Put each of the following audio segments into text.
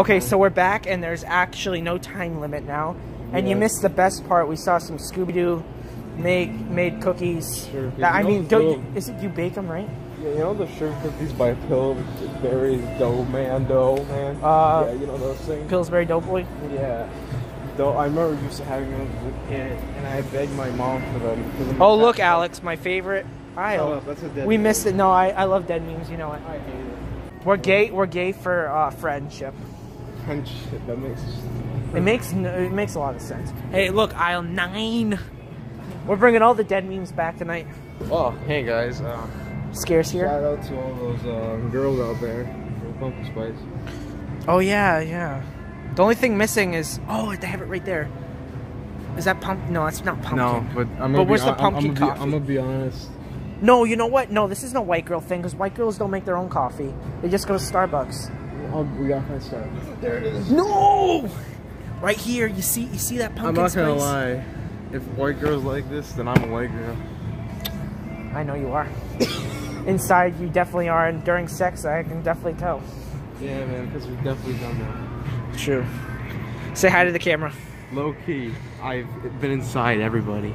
Okay, so we're back, and there's actually no time limit now. And you missed the best part. We saw some Scooby Doo make made cookies. Sure. That- I mean, don't you, is it you bake them right? Yeah, you know the sugar cookies by Pillsbury's Dough Man Dough Man? Uh, yeah, you know those things? Pillsbury Doughboy. Yeah. Though I remember used to having them as a kid, and I begged my mom for them. Oh, look, Alex, my favorite Shut aisle. up, that's a dead We missed it. No, I, I love dead memes. You know it. I hate it. We're gay. We're gay for uh, friendship. And that makes. It makes n- it makes a lot of sense. Hey, look, aisle nine. We're bringing all the dead memes back tonight. Oh, hey guys. Uh, Scarce here. shout out to all those uh, girls out there for Pumpkin Spice. Oh yeah, yeah. The only thing missing is oh, they have it right there. Is that pump? No, it's not pumpkin. No, but I'm But gonna where's be, the I'm- pumpkin I'm, gonna coffee? Be, I'm gonna be honest. No, you know what? No, this is no white girl thing because white girls don't make their own coffee. They just go to Starbucks. Oh, we got my start. There it is. No, right here. You see, you see that pumpkin I'm not gonna spice? lie. If white girls like this, then I'm a white girl. I know you are. Inside, you definitely are, and during sex, I can definitely tell. Yeah, man, because we've definitely done that. True. Say hi to the camera. Low key, I've been inside everybody.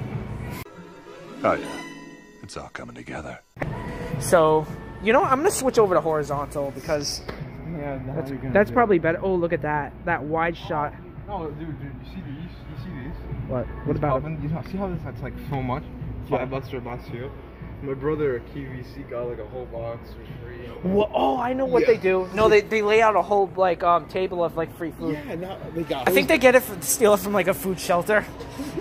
Oh yeah, it's all coming together. So, you know, I'm gonna switch over to horizontal because Yeah, that's, that's probably better. Oh, look at that, that wide shot. Oh, dude, dude, you see these? You see these? What? What It's about popping. You know, see how this that's like so much? Five bucks for a box too. My brother at QVC got like a whole box for free. Wha- oh, I know what they do. No, they, they lay out a whole like um table of like free food. Yeah, no, they got. I think they get it from, steal it from like a food shelter,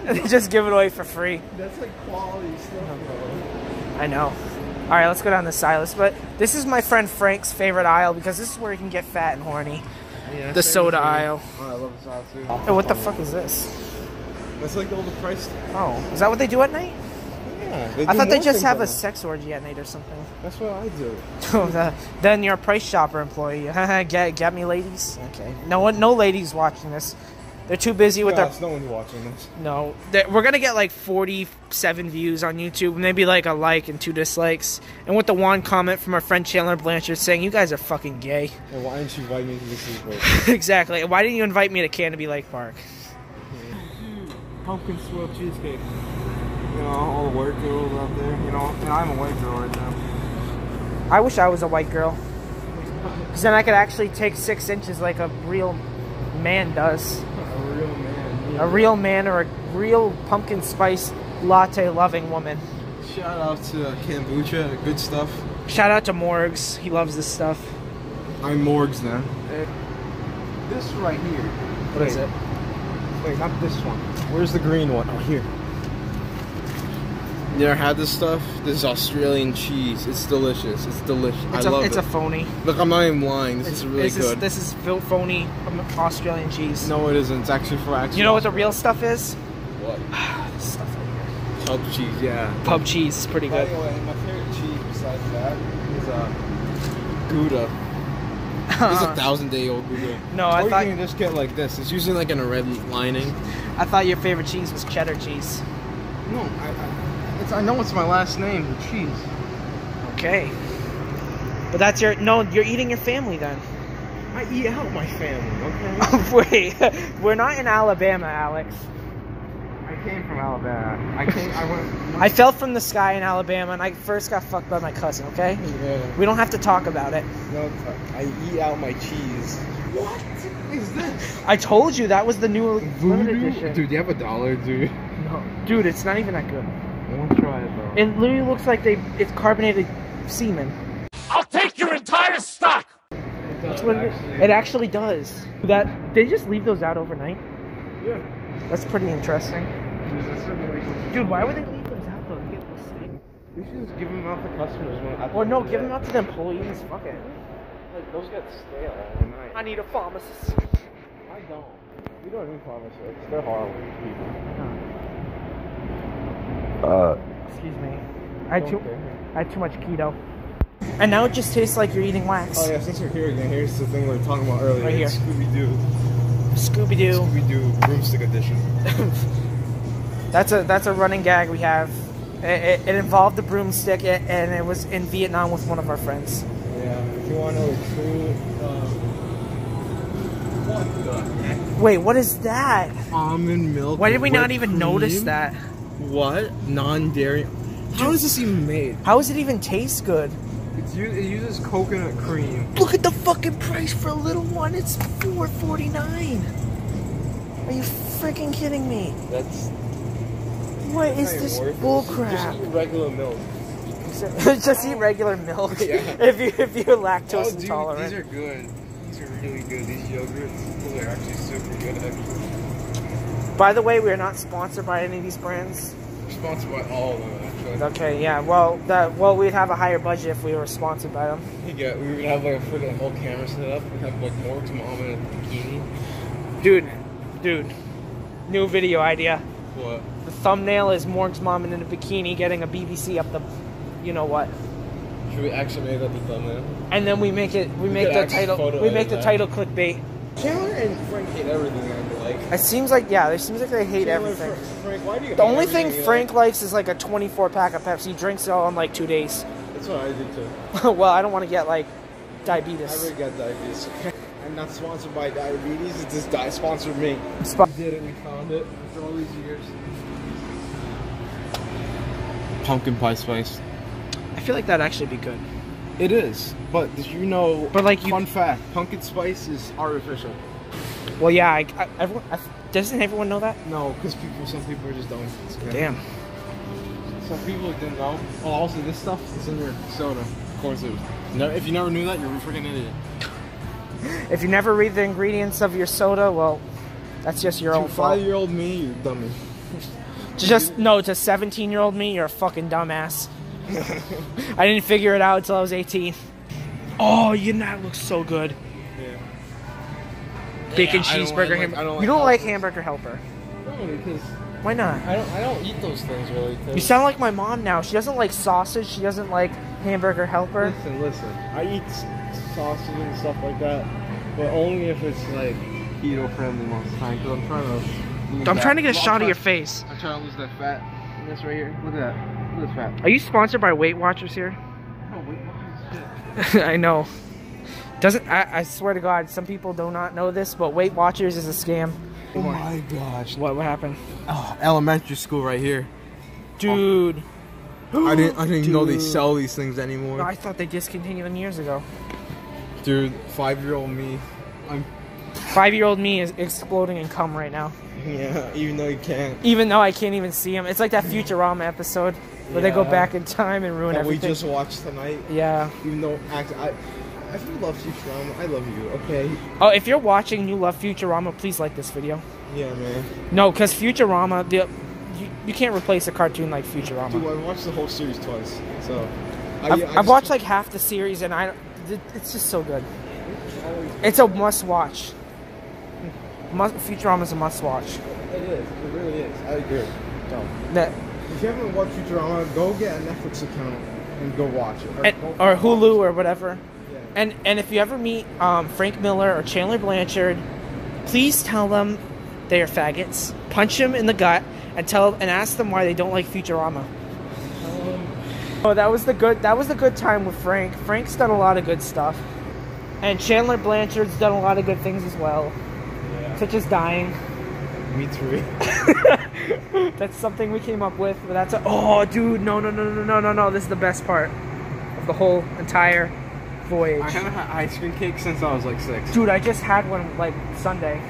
and they just give it away for free. that's like quality stuff, bro. I know. All right, let's go down the silas. But this is my friend Frank's favorite aisle because this is where he can get fat and horny. Yeah, The soda aisle. Oh, I love the sauce too. Oh, what the fuck is this? That's like all the price. Oh, is that what they do at night? Yeah, I thought they just have a sex orgy at night or something. That's what I do. Oh, the- then you're a Price Chopper employee. get get me, ladies. Okay. No one, no ladies watching this. They're too busy with yeah, their no one's watching this. No, we're gonna get like 47 views on YouTube, maybe like a like and two dislikes, and with the one comment from our friend Chandler Blanchard saying, "You guys are fucking gay." And why didn't you invite me to the sleepover? exactly. Why didn't you invite me to Canopy Lake Park? Hmm. Pumpkin swirl cheesecake. You know, all the white girls out there. You know, and I'm a white girl right now. I wish I was a white girl, because then I could actually take six inches like a real man does. A real man. A real man or a real pumpkin spice latte loving woman. Shout out to uh, kombucha, good stuff. Shout out to Morgs. He loves this stuff. I'm Morgs now. This right here. What is it? Wait, not this one. Where's the green one? Oh, here. You ever had this stuff? This is Australian cheese. It's delicious. It's delicious. It's I a love it's it. a phony. Look, I'm not even lying. This is really this good. Is, this is Phil phony um, Australian cheese. no, it isn't. It's actually for actually. You know what the real stuff is? What? This stuff right here. Pub cheese. Yeah. Pub cheese is pretty By good. the way, my favorite cheese besides that is uh, Gouda. It's a thousand day old Gouda. No, I or thought- you can just get like this. It's usually like in a red lining. I thought your favorite cheese was cheddar cheese. No, I, I, it's, I know it's my last name, the cheese. Okay. But that's your no. You're eating your family then. I eat out my family, okay? Wait, we're not in Alabama, Alex. I came from Alabama. I came. I went. I fell from the sky in Alabama, and I first got fucked by my cousin. Okay. Yeah. We don't have to talk about it. No, I eat out my cheese. What is this? I told you that was the new limited edition. Dude, you have a dollar, dude. No, dude, it's not even that good. I want to try it literally looks like they it's carbonated semen. I'll take your entire stock! That's what it, it actually does. That they just leave those out overnight. Yeah. That's pretty interesting. There's a certain like. Dude, why would they leave those out though? They get those sick. We should just give them out to customers. Or no, give the them out to the employees. Fuck it. Like, those get stale overnight. I need a pharmacist. I don't. We don't need pharmacists. They're horrible people. Uh, Excuse me. I had too Okay. I had too much keto. And now it just tastes like you're eating wax. Oh yeah, since you're here again, here's the thing we were talking about earlier. Right here. Scooby Doo. Scooby Doo. Scooby Doo broomstick edition. That's a that's a running gag we have. It, it, it involved the broomstick, a- and it was in Vietnam with one of our friends. Yeah. If you want to know the true, um, What the heck? Wait, what is that? Almond milk. Why did we not whipped even notice that? What? Non-dairy. How is this even made? How does it even taste good? It's, it uses coconut cream. Look at the fucking price for a little one. It's four forty nine. Are you freaking kidding me? That's What is not this worth it. bullcrap? Just eat regular milk. Just eat regular milk Yeah. if you if you're lactose Oh, dude, intolerant. these are good. These are really good. These yogurts, those are actually super good. Actually, By the way, we are not sponsored by any of these brands. We're sponsored by all of them. Actually, Okay, yeah. Well, that well, we'd have a higher budget if we were sponsored by them. you got. We would have like a freaking whole camera set up. We'd have like Morg's mom in a bikini. Dude, dude, new video idea. What? The thumbnail is Morg's mom in a bikini getting a BBC up the, you know what? Should we actually make that the thumbnail? And then we make it. We make the title. We make the that. title clickbait. Chandler and Frank hate everything. I feel like. It seems like yeah. It seems like they hate Chandler, everything. Frank, why do you? The hate only thing Frank like? likes is like a 24 pack of Pepsi. He drinks it all in like two days. That's what I did too. well, I don't want to get like diabetes. I diabetes. already got diabetes. I'm not sponsored by diabetes. It's just di- sponsored me. Spo- We did it. We found it after all these years. Pumpkin pie spice. I feel like that'd actually be good. It is, but did you know? But, like, you- fun fact: pumpkin spice is artificial. Well, yeah. I, I, everyone, I, doesn't everyone know that? No, because people, some people are just don't. Damn. Some people didn't know. Oh, also this stuff is in your soda. Of course it is. No, if you never knew that, you're a freaking idiot. If you never read the ingredients of your soda, well, that's just your To own fault. five-year-old me, you dummy. Just no, to 17 year old me, you're a fucking dumbass. I didn't figure it out until I was 18. Oh, you know that looks so good. Bacon Yeah, don't cheeseburger. like- don't you don't like hamburger helper. No, because Why not? I don't. I don't eat those things really. 'cause- You sound like my mom now. She doesn't like sausage. She doesn't like hamburger helper. Listen, listen. I eat sausage and stuff like that, but only if it's like keto friendly most of the time. Because I'm trying to. I'm trying to get a shot of your face. I'm trying to lose that fat. This right here. Look at that. Look at this fat. Are you sponsored by Weight Watchers here? Oh what is this? I know. Doesn't I, I swear to God, some people do not know this, but Weight Watchers is a scam. Oh my oh gosh. What what happened, Oh, elementary school right here. dude? I didn't. I didn't even know they sell these things anymore. I thought they discontinued them years ago. Dude, five-year-old me. I'm. Five year old me is exploding in cum right now. Yeah, even though you can't. Even though I can't even see him. It's like that Futurama episode where they go back in time and ruin That we just watched tonight. Yeah. Even though act, I, if you love Futurama, I love you. Okay. Oh, if you're watching and you love Futurama, please like this video. Yeah, man. No, because Futurama, the you, you can't replace a cartoon like Futurama. Dude, I watched the whole series twice. So. I, I've, I I've watched like half the series and I, it's just so good. It's a must watch. Must, Futurama's a must watch. It is. It really is. I agree. So, That if you haven't watched Futurama, go get a Netflix account and go watch it. Or, and, or Hulu or whatever. And and if you ever meet um, Frank Miller or Chandler Blanchard, please tell them they are faggots. Punch them in the gut and tell and ask them why they don't like Futurama. Oh, that was the good. That was the good time with Frank. Frank's done a lot of good stuff, and Chandler Blanchard's done a lot of good things as well, Yeah. such as dying. Me too. That's something we came up with. But that's a oh, dude, no, no, no, no, no, no, no. This is the best part of the whole entire voyage. I haven't had ice cream cake since I was like six. Dude, I just had one like Sunday.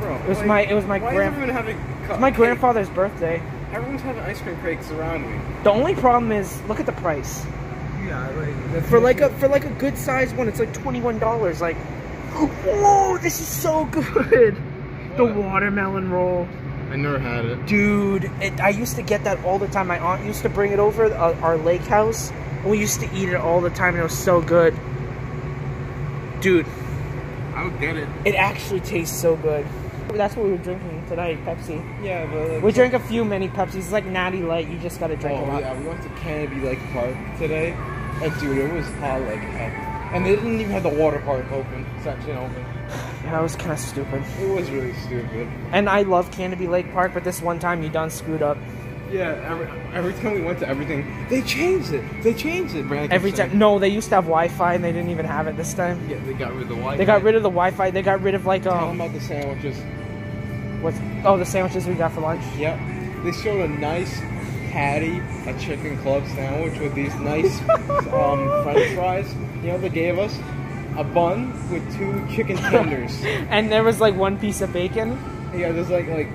Bro, It was my it was my grand having my cake? grandfather's birthday. Everyone's having ice cream cakes around me. The only problem is look at the price. Yeah, like For like a for like a good sized one, it's like twenty one dollars. Like, whoa, this is so good. The watermelon roll, I never had it. dude. It, I used to get that all the time. My aunt used to bring it over uh, our lake house. We used to eat it all the time, and it was so good. Dude, I would get it. it actually tastes so good. That's what we were drinking tonight, Pepsi. Yeah, but like, We drank a few mini Pepsis. It's like Natty Light. You just gotta drink a Oh lot. yeah, we went to Canopy Lake Park today, and dude, it was hot like heck. And they didn't even have the water park open, section open. That was kind of stupid. It was really stupid. And I love Canopy Lake Park, but this one time you done screwed up. Yeah, every, every time we went to everything, they changed it. They changed it, Brandon. Every time. No, they used to have Wi-Fi and they didn't even have it this time. Yeah, they got rid of the white. They got rid of the Wi-Fi. They got rid of like um. Tell them about the sandwiches. what's oh the sandwiches we got for lunch. Yep. They showed a nice patty, a chicken club sandwich with these nice um, French fries. You know, they gave us a bun with two chicken tenders. And there was like one piece of bacon. yeah, there's like like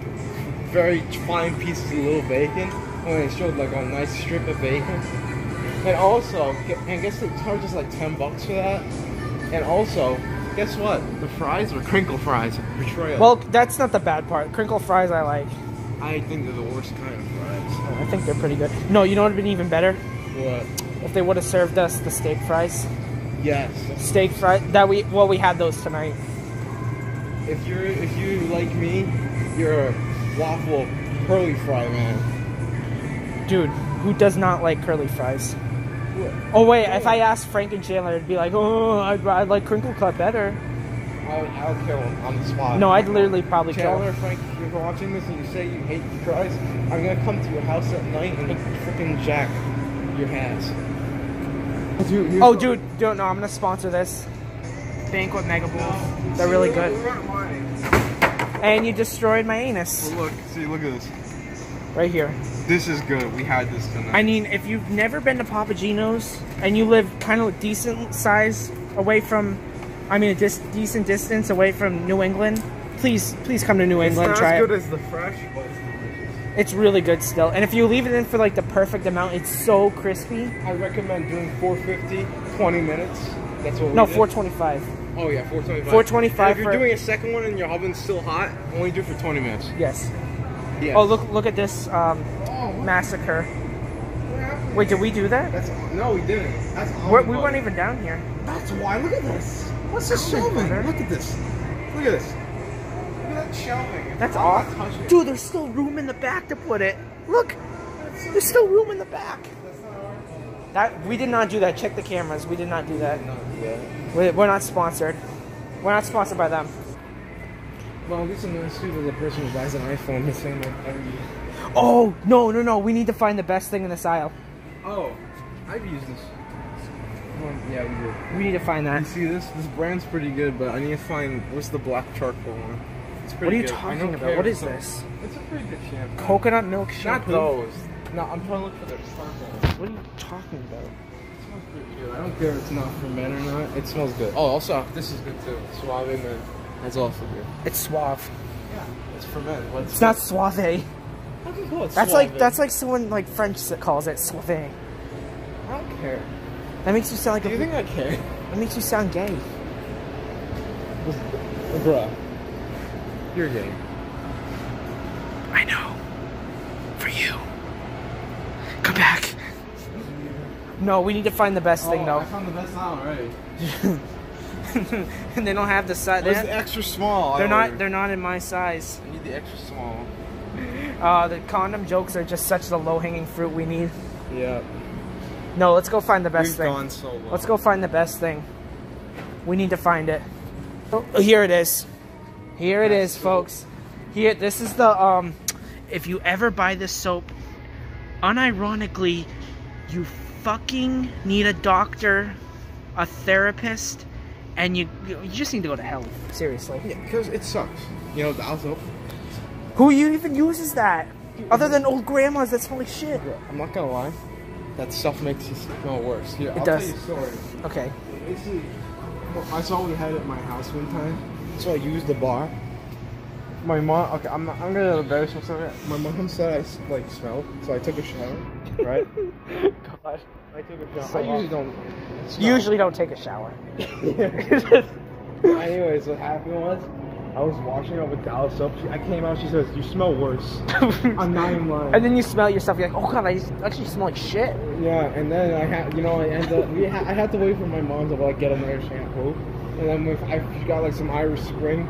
very fine pieces of little bacon. And they showed like a nice strip of bacon. And also, and guess they charged us like ten bucks for that. And also, guess what? The fries were crinkle fries. Betrayal. Well, that's not the bad part. Crinkle fries I like. I think they're the worst kind of fries. I think they're pretty good. No, you know what would have been even better What? if they would have served us the steak fries. Yes. Steak fries that we well we had those tonight. If you're if you like me, you're a waffle curly fry man. Dude, who does not like curly fries? Oh wait, if I asked Frank and Chandler, it'd be like, oh, I'd, I'd like crinkle cut better. I would, I would kill him on the spot. No, I'd literally probably kill Chandler, him. Frank, if you're watching this and you say you hate fries, I'm gonna come to your house at night and freaking jack your hands. Dude, Oh, dude, don't know. I'm gonna sponsor this. Banquet Mega Bowls. They're really good. And you destroyed my anus Look, see, look at this. right here. This is good. We had this tonight. I mean, if you've never been to Papa Gino's and you live kind of decent size away from, I mean, a dis- decent distance away from New England, please, please come to New it's England. not Try as good it. as the fresh, but it's delicious. It's really good still. And if you leave it in for like the perfect amount, it's so crispy. I recommend doing 450, 20 minutes. That's what No, did. 425. Oh yeah, 425. 425 And if you're for- doing a second one and your oven's still hot, only do it for 20 minutes. Yes. Yeah. Oh, look, look at this um, massacre. Wait, did we do that? That's no, we didn't. That's We're, we weren't even down here. That's why. Look at this. What's this shelving? Look at this. Look at this. Look at that shelving. That's awesome. Dude, there's still room in the back to put it. Look, there's still room in the back. That we did not do that. Check the cameras. We did not do that. Yeah. We- We're not sponsored. We're not sponsored by them. Well, at least I'm gonna sue the person who buys an iPhone the same like every year. Oh no no no! We need to find the best thing in this aisle. Oh, I've used this. Yeah, we did. We need to find You that. see this? This brand's pretty good, but I need to find what's the black charcoal one. It's What are you good. Talking about? care What is some- this? It's a pretty good shampoo. Coconut milk shampoo. Not those. No, I'm trying to look for the charcoal. What are you talking about? It smells pretty good. I don't care if it's not for men or not. It smells good. Oh, also, this is good too. Suave Men. That's also good. It's suave. Yeah, it's for men. But It's not suave. I can call it That's suave. like that's like someone like French that calls it suave. I don't care. That makes you sound like Do a. you think I care? That makes you sound gay. Bruh. You're gay. I know. For you. Come back. No, we need to find the best thing though. I found the best now already. and they don't have the size. Where's the extra small? They're not. They're not in my size. I need the extra small. Uh, the condom jokes are just such the low hanging fruit we need. Yeah. No, let's go find the best We've thing. gone so long. Let's go find the best thing. We need to find it. Oh, here it is. Here it is, folks. Here, this is the um. If you ever buy this soap, unironically, you fucking need a doctor, a therapist, and you you just need to go to hell. Seriously. Yeah, because it sucks. You know, the soap. Who you even uses that? Other than old grandmas that smell like shit. I'm not gonna lie. That stuff makes you smell worse. Here, I'll does. tell you a story. Okay. Basically, I saw we had it at my house one time, so I used the bar. My mom, okay, I'm not, I'm gonna embarrass myself. My mom said I like smelled, so I took a shower, right? God. I took a shower. So I usually don't. You usually don't take a shower. Anyways, what happened was, I was washing up with Dallas soap. She, I came out. She says, "You smell worse." I'm not even lying. And then you smell yourself. You're like, oh god, I actually smell like shit. Yeah, and then I had, you know, I ended up, we ha- I had to wait for my mom to like get another shampoo, and then I got like some Irish Spring.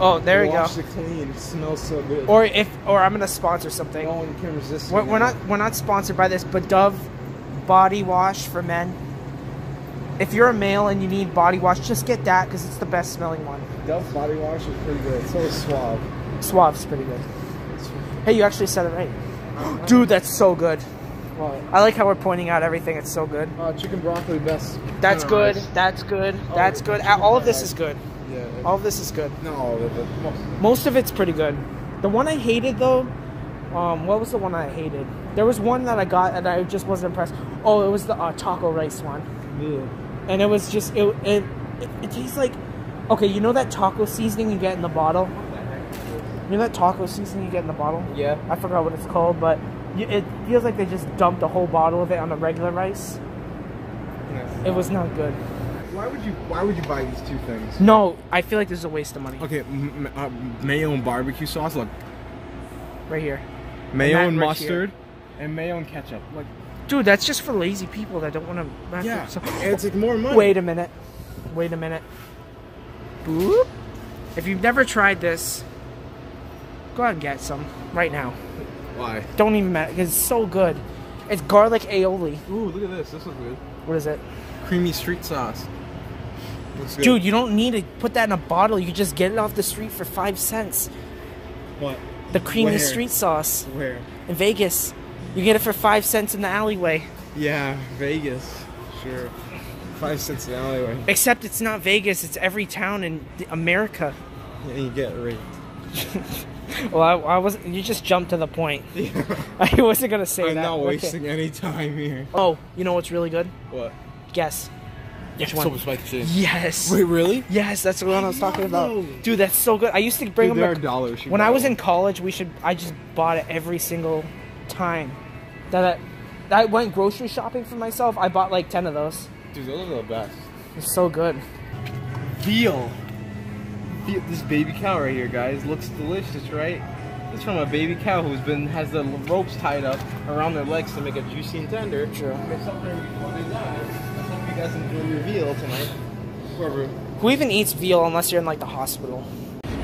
Oh, there you go. Wash it clean. It smells so good. Or if, or I'm gonna sponsor something. no one can resist. We're, we're not, we're not sponsored by this, but Dove body wash for men. If you're a male and you need body wash, just get that because it's the best smelling one. Dove body wash is pretty good. So is Suave. Suave's pretty good. Hey, you actually said it right. Dude, that's so good. What? I like how we're pointing out everything. It's so good. Uh, chicken broccoli best. That's good. rice. That's good. Oh, That's good. All of this rice. is good. All of this is good. Not all of it, most. Most of it's pretty good. The one I hated though, um, what was the one I hated? There was one that I got and I just wasn't impressed. Oh, it was the uh, taco rice one, Yeah. and it was just it it, it it tastes like okay, you know that taco seasoning you get in the bottle. You know that taco seasoning you get in the bottle? Yeah. I forgot what it's called, but you, it feels like they just dumped a whole bottle of it on the regular rice. It was not good. Why would you? Why would you buy these two things? No, I feel like this is a waste of money. Okay, m- uh, mayo and barbecue sauce. Look, Right here. mayo and right mustard, and mayo and ketchup. Like, Dude, that's just for lazy people that don't want to. yeah, and it's like more money. Wait a minute. Wait a minute. Boop. If you've never tried this, go out and get some right now. Why? Don't even matter because it's so good. It's garlic aioli. Ooh, look at this. This looks good. What is it? Creamy street sauce. Dude, you don't need to put that in a bottle. You just get it off the street for five cents. what? The creamy Where? street sauce Where? in Vegas. You get it for five cents in the alleyway. Yeah, Vegas. Sure. Five cents an alleyway. Except it's not Vegas. It's every town in America. And you get raped. Well, I, I was. You just jumped to the point. I wasn't gonna say I'm that. not Okay. wasting any time here. Oh, you know what's really good? What? Guess. Which one? Soba spiked chicken. Yes. Wait, really? Yes, that's the one I was talking about. Dude, that's so good. I used to bring Dude, them. they're to- a dollar. When I was in college, we should. I just bought it every single time. That I, I went grocery shopping for myself. I bought like ten of those. Dude, those are the best. It's so good. Veal. Veal. This baby cow right here, guys, looks delicious, right? It's from a baby cow who's been has the ropes tied up around their legs to make it juicy and tender. True. It's up there before they die. I hope you guys enjoy your veal tonight. Whoever. Who even eats veal unless you're in like the hospital?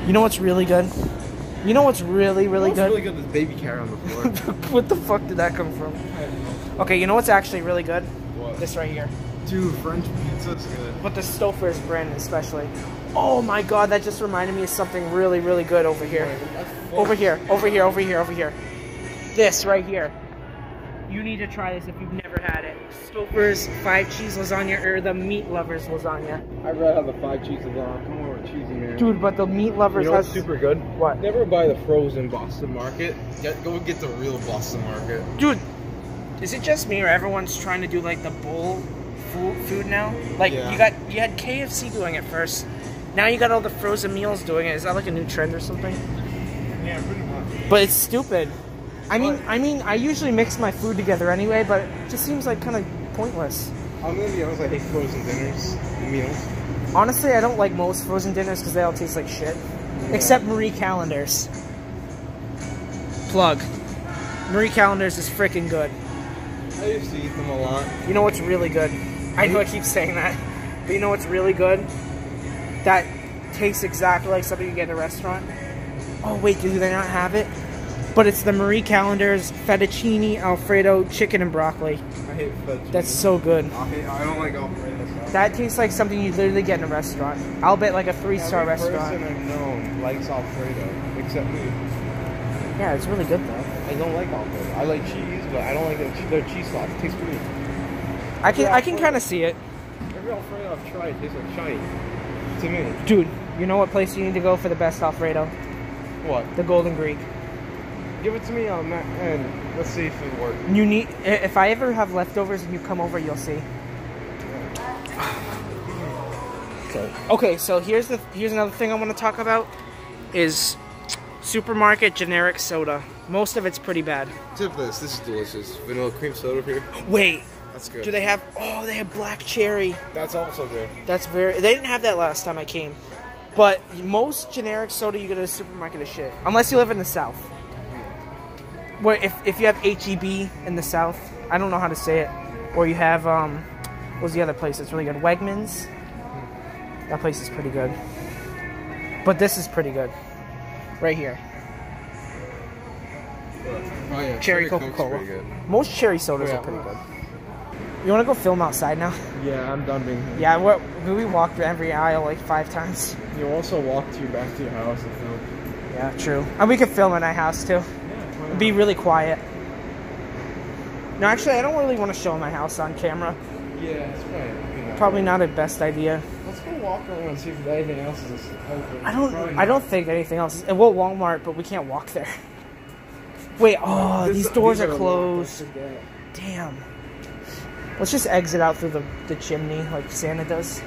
You know what's really good? You know what's really really What's good? really good is baby carrot on the floor. what the fuck did that come from? Okay, you know what's actually really good? What? This right here. Dude, French pizza's good. But the Stouffer's brand especially. Oh my god, that just reminded me of something really, really good over here. Over here, over here, over here, over here. This right here. You need to try this if you've never had it. Stouffer's five cheese lasagna or the meat lovers lasagna. I read how the five cheese. Come over cheesy man. Dude, but the meat lovers you know has super good? What? Never buy the frozen Boston Market. Get, go get the real Boston Market. Dude, is it just me or everyone's trying to do like the bowl food, food now? Like Yeah. you got you had KFC doing it first. Now you got all the frozen meals doing it. Is that like a new trend or something? Yeah, pretty much. But it's stupid. I mean, I mean, I usually mix my food together anyway, but it just seems like kind of pointless. I'm gonna be honest, I hate frozen dinners, meals. Honestly, I don't like most frozen dinners because they all taste like shit. Except Marie Callender's. Plug. Marie Callender's is freaking good. I used to eat them a lot. You know what's really good? I know I keep saying that, but you know what's really good? That tastes exactly like something you get in a restaurant. Oh wait, do they not have it? But it's the Marie Callender's fettuccine alfredo chicken and broccoli. I hate fettuccine. That's so good. I, hate, I don't like Alfredo sauce. That tastes like something you literally get in a restaurant. I'll bet like a three star Every restaurant. person I've known likes Alfredo, except me. Yeah, it's really good though. I don't like Alfredo. I like cheese, but I don't like their, their cheese sauce. It tastes weird. I can I can kind of see it, Every Alfredo I've tried tastes like shite. To me. dude. You know what place you need to go for the best Alfredo? What? The Golden Greek. Give it to me on that, and let's see if it works. You need if I ever have leftovers and you come over, you'll see. Okay. Okay, so here's the here's another thing I want to talk about is supermarket generic soda. Most of it's pretty bad. Tip this. This is delicious. Vanilla cream soda here. Wait, That's good. do they have? Oh, they have black cherry. That's also good. That's very. They didn't have that last time I came. But most generic soda you get at a supermarket is shit, unless you live in the south. Where if, if you have HEB in the south, I don't know how to say it, or you have um, what's the other place that's really good? Wegmans. That place is pretty good. But this is pretty good, right here. Oh yeah. Cherry Coke's Coca-Cola. Most cherry sodas Yeah. are pretty good. You want to go film outside now? Yeah, I'm done being here. Yeah, we walked every aisle like five times. You also walked to back to your house and film. Yeah, true. And we could film in our house too. Be really quiet. No, actually, I don't really want to show my house on camera. Yeah, it's probably. You know. Probably not a best idea. Let's go walk around and see if anything else is open. I don't. I don't think anything else. Is, well, Walmart, but we can't walk there. Wait. Oh, This- these doors are locked, I closed. Damn. Let's just exit out through the, the chimney like Santa does.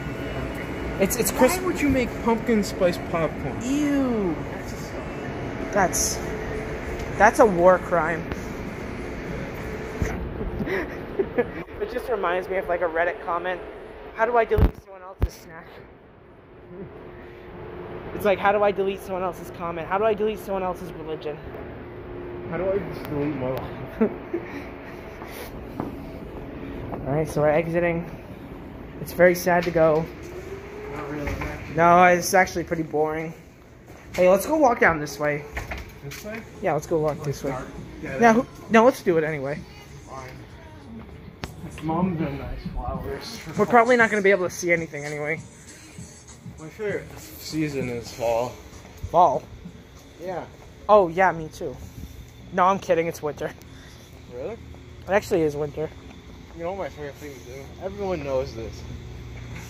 It's it's Why would you make pumpkin spice popcorn? Ew. That's that's a war crime. it just reminds me of like a Reddit comment. How do I delete someone else's snack? It's like how do I delete someone else's comment? How do I delete someone else's religion? How do I just delete my life? All right, so we're exiting. It's very sad to go. Not really. No, it's actually pretty boring. Hey, let's go walk down this way. This way? Yeah, let's go walk this way. Yeah, No, who- no, let's do it anyway. fine. Mom's are nice flowers. We're probably not going to be able to see anything anyway. My favorite season is fall. Fall. Yeah. Oh, yeah, me too. No, I'm kidding. It's winter. Really? It actually is winter. You know what my favorite thing to do? Everyone knows this.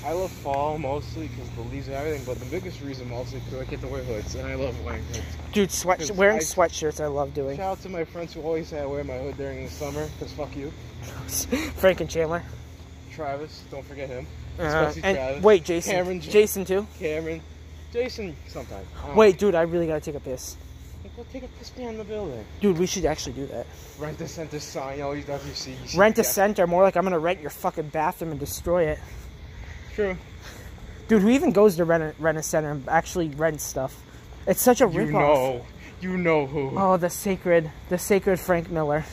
I love fall mostly because the leaves and everything, but the biggest reason mostly because I get to wear hoods, and I love wearing hoods. Dude, sweat wearing I- sweatshirts I love doing. Shout out to my friends who always say I wear my hood during the summer, because fuck you. Frank and Chandler. Travis, don't forget him. Uh, and Travis. wait, Jason. Cameron, Jason too. Cameron. Jason, sometimes. I don't Wait, dude, I really gotta take a piss. Go take a piss behind the building. Dude, we should actually do that. Rent a center sign, always WC. Rent a center, more like I'm gonna rent your fucking bathroom and destroy it. True. Dude, who even goes to rent a, rent a center and actually rents stuff? It's such a You ripoff. know. You know who. Oh, the sacred, the sacred Frank Miller.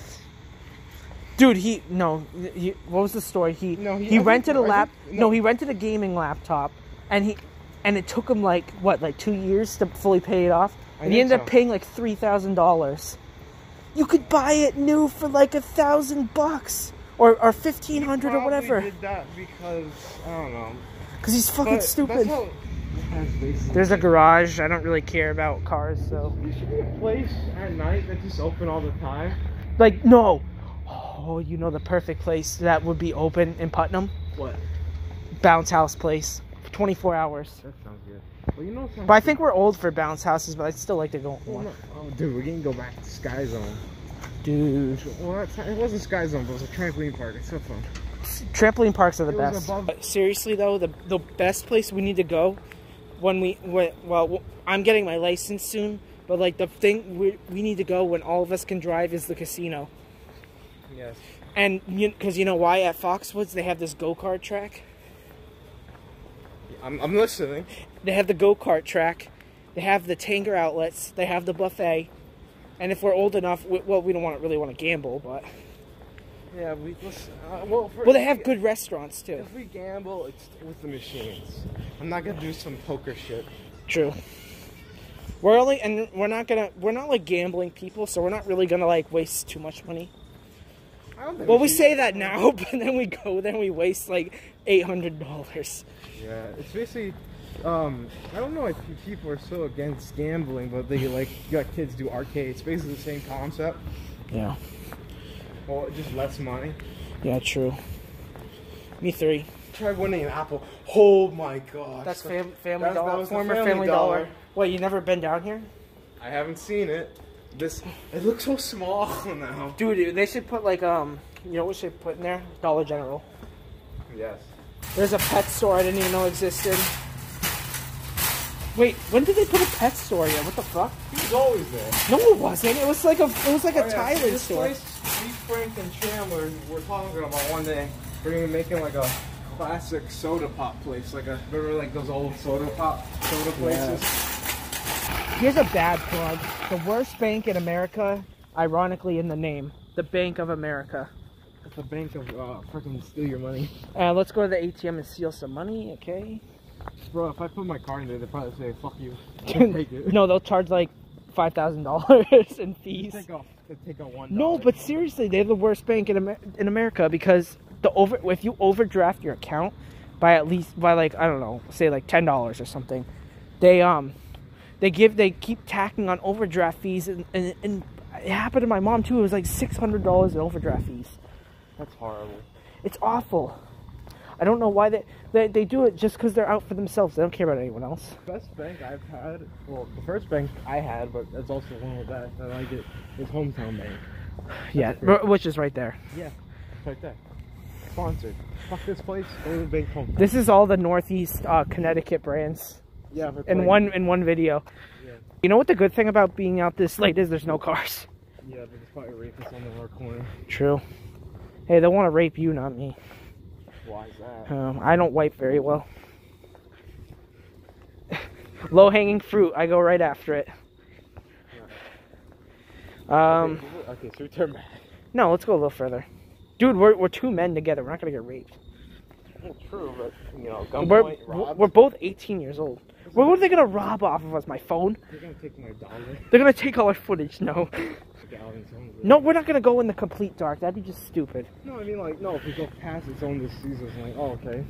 Dude, he no, he, what was the story? He No, he- he, I think- rented a lap. think- no. no. he rented a gaming laptop, and he and it took him like what, like two years to fully pay it off, I and he ended up paying like three thousand dollars. You could buy it new for like a thousand bucks or or fifteen hundred or whatever, did that because, I don't know. because he's fucking But stupid. How, There's a garage. I don't really care about cars, so You should be a place at night that just open all the time. like no. Oh, you know the perfect place that would be open in Putnam. What? Bounce House place. 24 hours. That sounds good. Well, you know But I think we're old for bounce houses, but I'd still like to go on Well, one. no- Oh, dude, we're gonna go back to Sky Zone. Dude. Well, that's, it wasn't Sky Zone, but it was a trampoline park. It's so fun. Trampoline parks are the It best. above- Seriously though, the the best place we need to go when we when, well I'm getting my license soon, but like the thing we we need to go when all of us can drive is the casino. Yes. And because you, know why at Foxwoods they have this go kart track. I'm, I'm listening. They have the go kart track. They have the Tanger outlets. They have the buffet. And if we're old enough, we, well, we don't want to really want to gamble, but Yeah, we listen. Uh, well, for, well, they have good restaurants too. If we gamble, it's with the machines. I'm not gonna do some poker shit. True. We're only, and we're not gonna, we're not like gambling people, so we're not really gonna like waste too much money. I don't think Well, we should- say that now, but then we go then we waste like eight hundred dollars. Yeah, it's basically. Um, I don't know if people are so against gambling, but they like got kids do arcades. Basically the same concept. Yeah. Well, just less money. Yeah. True. Me three. Try winning an apple. Oh my gosh. That's fam- Family That's- that Dollar. was the Former Family Family, Dollar. Dollar. Wait, you never been down here, I haven't seen it. This it looks so small now. dude? They should put like um, you know what they should put in there? Dollar General. Yes. There's a pet store I didn't even know existed. Wait, when did they put a pet store here? What the fuck? He's always there. No, it wasn't. It was like a, it was like a Oh, yeah, Thailand this store. Place, me, Frank, and Chandler were talking about one day. We're gonna be making like a classic soda pop place, like a remember like those old soda pop soda places. Yeah. Here's a bad plug. The worst bank in America, ironically in the name, the Bank of America. The bank of uh, freaking steal your money, Uh, let's go to the ATM and steal some money, okay? Bro. If I put my card in there, they probably say fuck you. Take it. no, they'll charge like five thousand dollars in fees. Take off. Take out one. No, but seriously, they're the worst bank in Amer- in America because the over if you overdraft your account by at least by like I don't know, say like ten dollars or something, they um they give they keep tacking on overdraft fees and and, and it happened to my mom too. It was like six hundred dollars in overdraft fees. That's horrible. It's awful. I don't know why they they, they do it just because they're out for themselves. They don't care about anyone else. Best bank I've had, well, the first bank I had, but it's also the one with that. I like it. Is Hometown Bank. Yeah, which is right there. Yeah, right there. Sponsored. Fuck this place. Go to Bank Hometown. This is all the Northeast uh, Connecticut brands yeah, in one in one video. Yeah. You know what the good thing about being out this late is? There's no cars. Yeah, but there's probably rapists on the corner. True. Hey, they want to rape you, not me. Why is that? Um, I don't wipe very well. Low hanging fruit, I go right after it. Um, okay, so we turn back. no, let's go a little further. Dude, we're, we're two men together. We're not gonna get raped. Well, true, but you know, gunpoint, We're, we're both 18 years old. What are they gonna rob off of us? My phone? They're gonna take my dollar. They're gonna take all our footage. No, Gallons on the- no, we're not gonna go in the complete dark. That'd be just stupid. No, I mean like no. If we go past its own this diseases, like oh okay.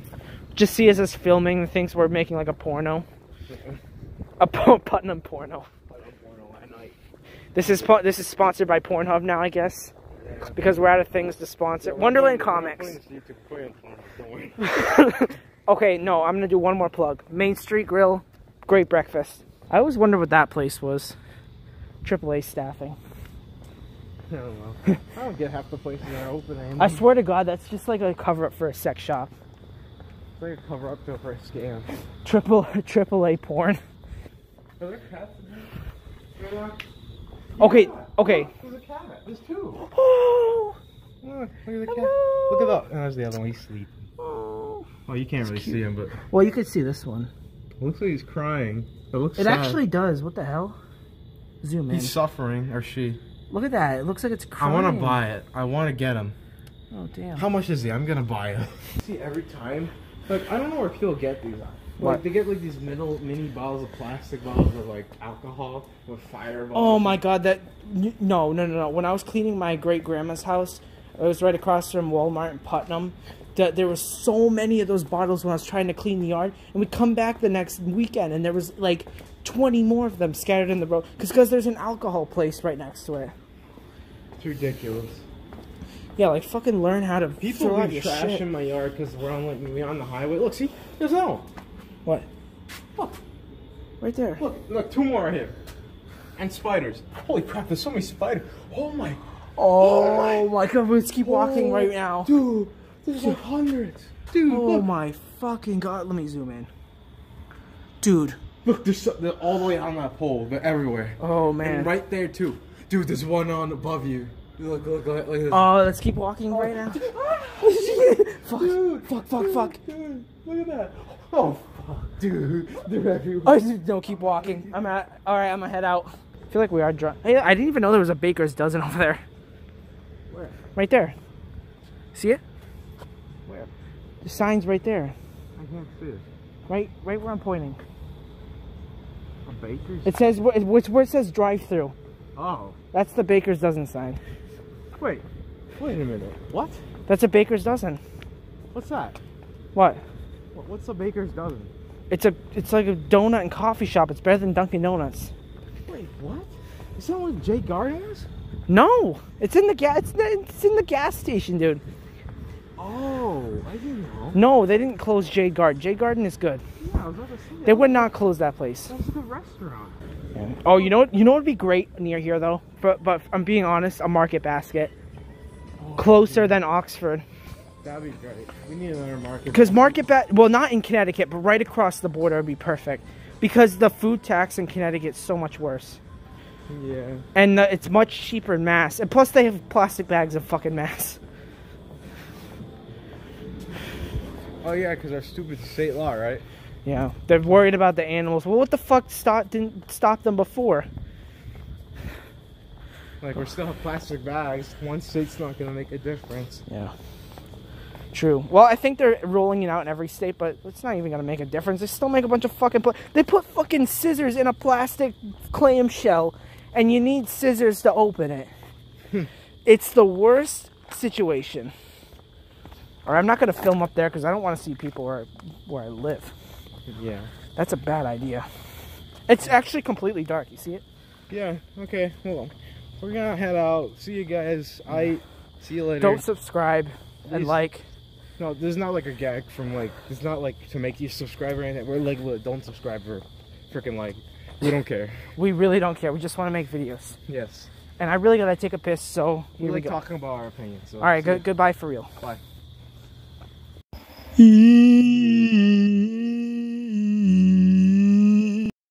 Just see us as filming thinks we're making like a porno, a po- Putnam porno. A porno at night. This is this is sponsored by Pornhub now, I guess, because we're out of things to sponsor. Wonderland Comics. okay, no, I'm gonna do one more plug. Main Street Grill, great breakfast. I always wondered what that place was. AAA staffing. I don't know. I don't get half the places that are open anymore. I swear to God, that's just like a cover up for a sex shop. It's like a cover up for a scam. Triple AAA porn. Are there cats in there? Okay, okay. There's a cat. There's two. Oh, Look, look at the cat. Hello. Look at that. And oh, there's the other one. He's sleeping. oh. Oh, you can't really see him, but Well, you could see this one. Looks like he's crying. It looks It sad. actually does. What the hell? Zoom in. He's suffering, or she. Look at that. It looks like it's crying. I want to buy it. I want to get him. Oh damn. How much is he? I'm gonna buy him. See, every time, like I don't know where people get these. At. What? Like they get like these middle mini bottles of plastic bottles of like alcohol with fireball. Oh my god, that no, no, no, no. When I was cleaning my great grandma's house, it was right across from Walmart in Putnam. That there were so many of those bottles when I was trying to clean the yard, and we'd come back the next weekend, and there was like twenty more of them scattered in the road, because there's an alcohol place right next to it. It's ridiculous. Yeah, like fucking learn how to People throw out leave your trash shit. in my yard because we're on like we're on the highway. Look, see, there's one. What? Look, Right there. look, look, two more right here. And spiders. Holy crap, there's so many spiders. Oh my, Oh, oh my god, let's keep walking Oh, right now. dude, there's like hundreds. Dude, Oh look, my fucking god, let me zoom in. Dude. look, there's so, they're all the way on that pole. They're everywhere. Oh man. And right there too. Dude, there's one on above you. Look, look, look, look this. Oh, let's keep walking right now. fuck, Dude, fuck, fuck, dude, fuck. Dude, look at that. Oh, fuck, dude. They're everywhere. Oh, no, keep walking. I'm at. All right, I'm gonna head out. I feel like we are drunk. I didn't even know there was a baker's dozen over there. Where? Right there. See it? The sign's right there. I can't see it. Right, right where I'm pointing. A baker's? It says which where it says drive-through. Oh. That's the baker's dozen sign. Wait. Wait a minute. What? That's a baker's dozen. What's that? What? What- What's a baker's dozen? It's a it's like a donut and coffee shop. It's better than Dunkin' Donuts. Wait, what? Is that what Jay Garden is? No, it's in the gas. It's, it's in the gas station, dude. Oh, I didn't know. No, they didn't close J Garden. J Garden is good. Yeah, I was about to say They would not close that place. That's a good restaurant. Oh, you know what? You know what would be great near here though. But but I'm being honest, a Market Basket, closer than Oxford. That'd be great. We need another market. Because Market Ba well, not in Connecticut, but right across the border would be perfect. Because the food tax in Connecticut is so much worse, Yeah. and uh, it's much cheaper in Mass. And plus, they have plastic bags of fucking Mass. Oh yeah, because our stupid state law, right? Yeah, they're worried about the animals. Well, what the fuck stop didn't stop them before? Like we're still have plastic bags. One state's not gonna make a difference. Yeah. True. Well, I think they're rolling it out in every state, but it's not even gonna make a difference. They still make a bunch of fucking. They put fucking scissors in a plastic clamshell, and you need scissors to open it. Hmm. it's the worst situation. Or I'm not gonna film up there because I don't want to see people where where I live. Yeah. That's a bad idea. It's actually completely dark. You see it? Yeah. Okay. Hold on. We're gonna head out. See you guys. I See you later. Don't subscribe and like. No, this is not like a gag from like. It's not like to make you subscribe or anything. We're like, look, don't subscribe or freaking like. We don't care. We really don't care. We just want to make videos. Yes. And I really gotta take a piss, so we like go. talking about our opinions. So All right, good, goodbye for real. Bye. E...